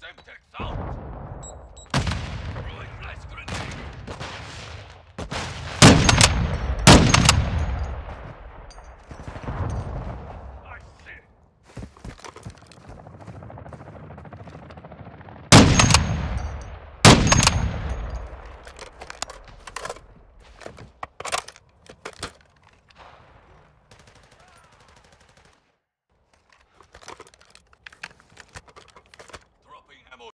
Sem detecção?